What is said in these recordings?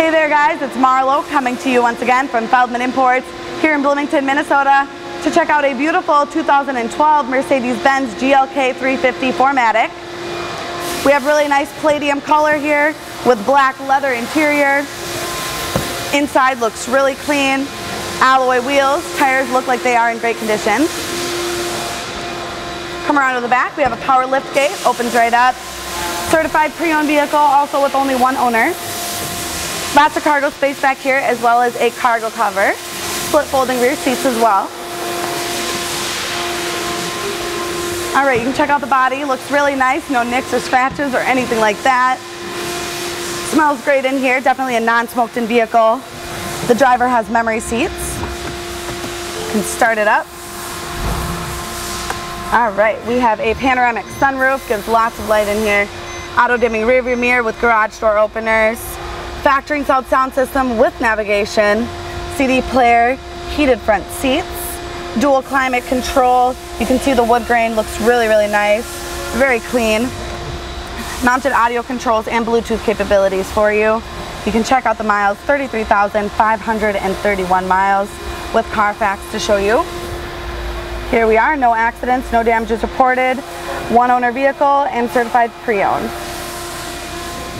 Hey there guys, it's Marlo coming to you once again from Feldmann Imports here in Bloomington, Minnesota to check out a beautiful 2012 Mercedes-Benz GLK 350 4MATIC. We have really nice palladium color here with black leather interior. Inside looks really clean. Alloy wheels, tires look like they are in great condition. Come around to the back, we have a power lift gate, opens right up. Certified pre-owned vehicle, also with only one owner. Lots of cargo space back here as well as a cargo cover. Split folding rear seats as well. All right, you can check out the body. Looks really nice. No nicks or scratches or anything like that. Smells great in here. Definitely a non-smoked in vehicle. The driver has memory seats. You can start it up. All right, we have a panoramic sunroof. Gives lots of light in here. Auto dimming rear view mirror with garage door openers factory sound sound system with navigation, CD player, heated front seats, dual climate control. You can see the wood grain looks really, really nice, very clean. Mounted audio controls and Bluetooth capabilities for you. You can check out the miles, 33,531 miles with Carfax to show you. Here we are, no accidents, no damages reported, one owner vehicle and certified pre-owned.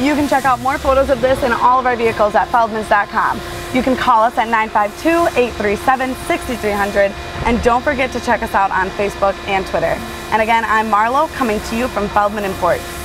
You can check out more photos of this and all of our vehicles at feldmanns.com. You can call us at 952-837-6300 and don't forget to check us out on Facebook and Twitter. And again, I'm Marlo coming to you from Feldmann and Imports.